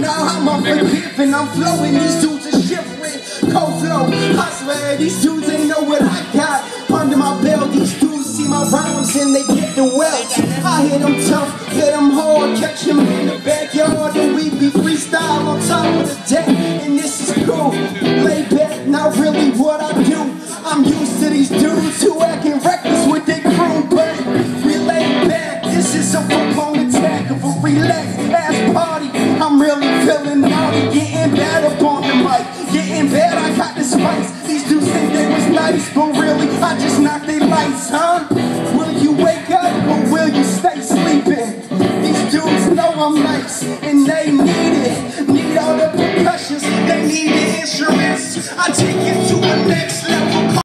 Now I'm unforgiving, I'm flowing, these dudes are shivering. Cold flow, I swear, these dudes ain't know what I got under my belt. These dudes see my rhymes and they get the welts. I hit them tough, hit them hard, catch them in the backyard, and we be freestyle on top of the deck. And this is cool, lay back, not really what I do. I'm used to these dudes who acting reckless with their crew, but we lay back. This is a full-blown attack of a relaxed ass party. I'm really feeling naughty, getting bad up on the mic. Getting bad, I got the spice. These dudes think they was nice, but really, I just knocked their lights, huh? Will you wake up or will you stay sleeping? These dudes know I'm nice and they need it. Need all the percussions, they need the instruments. I